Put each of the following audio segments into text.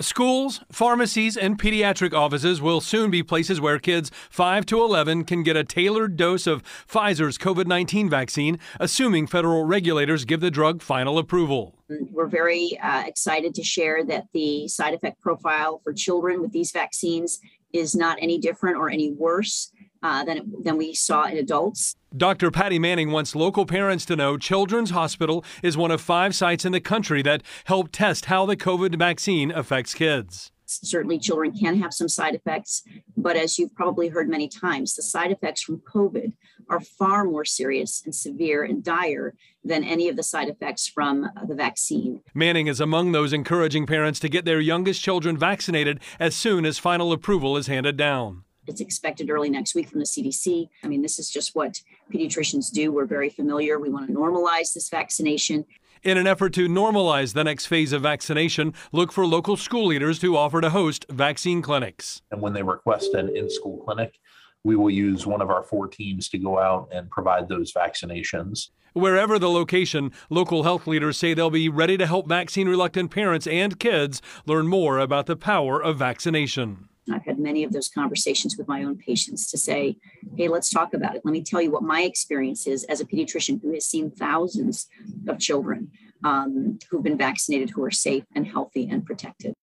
Schools, pharmacies, and pediatric offices will soon be places where kids 5 to 11 can get a tailored dose of Pfizer's COVID 19 vaccine, assuming federal regulators give the drug final approval. We're very uh, excited to share that the side effect profile for children with these vaccines is not any different or any worse uh, than, than we saw in adults. Dr. Patty Manning wants local parents to know Children's Hospital is one of five sites in the country that help test how the COVID vaccine affects kids. Certainly, children can have some side effects, but as you've probably heard many times, the side effects from COVID are far more serious and severe and dire than any of the side effects from the vaccine. Manning is among those encouraging parents to get their youngest children vaccinated as soon as final approval is handed down. It's expected early next week from the CDC. I mean, this is just what pediatricians do. We're very familiar. We want to normalize this vaccination. In an effort to normalize the next phase of vaccination, look for local school leaders to offer to host vaccine clinics. And when they request an in school clinic, we will use one of our four teams to go out and provide those vaccinations. Wherever the location, local health leaders say they'll be ready to help vaccine reluctant parents and kids learn more about the power of vaccination. I've had many of those conversations with my own patients to say, hey, let's talk about it. Let me tell you what my experience is as a pediatrician who has seen thousands of children um, who've been vaccinated who are safe and healthy and protected.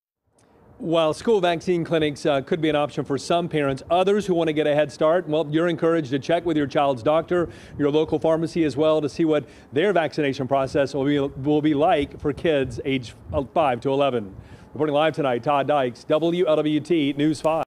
While school vaccine clinics uh, could be an option for some parents, others who want to get a head start, well, you're encouraged to check with your child's doctor, your local pharmacy as well, to see what their vaccination process will be, will be like for kids age uh, 5 to 11. Reporting live tonight, Todd Dykes, WLWT News 5.